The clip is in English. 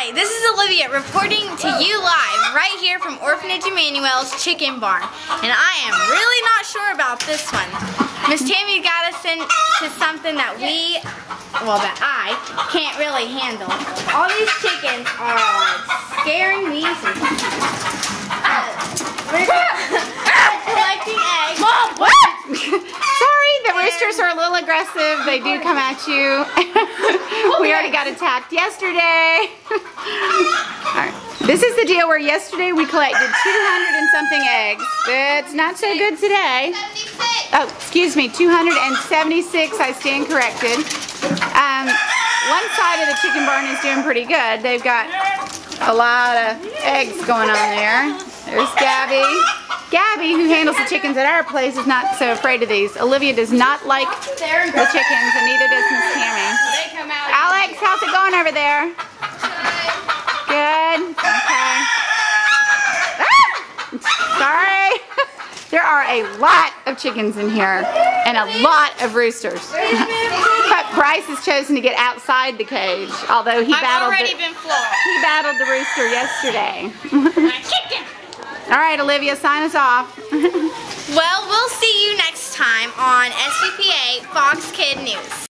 Hi, this is Olivia reporting to you live right here from Orphanage Emmanuel's Chicken Barn. And I am really not sure about this one. Miss Tammy got us into something that we, well that I, can't really handle. All these chickens are scaring me. Roosters are a little aggressive. They do come at you. we already got attacked yesterday. This is the deal where yesterday we collected 200 and something eggs. It's not so good today. Oh, excuse me, 276. I stand corrected. Um, one side of the chicken barn is doing pretty good. They've got a lot of eggs going on there. There's Gabby. Gabby, who handles the chickens at our place, is not so afraid of these. Olivia does not like the chickens, and neither does Miss Tammy. Alex, how's it going over there? Good. Okay. Ah! Sorry. There are a lot of chickens in here, and a lot of roosters. but Bryce has chosen to get outside the cage, although he I've battled already been floored. He battled the rooster yesterday. All right, Olivia, sign us off. Well, we'll see you next time on SVPA Fox Kid News.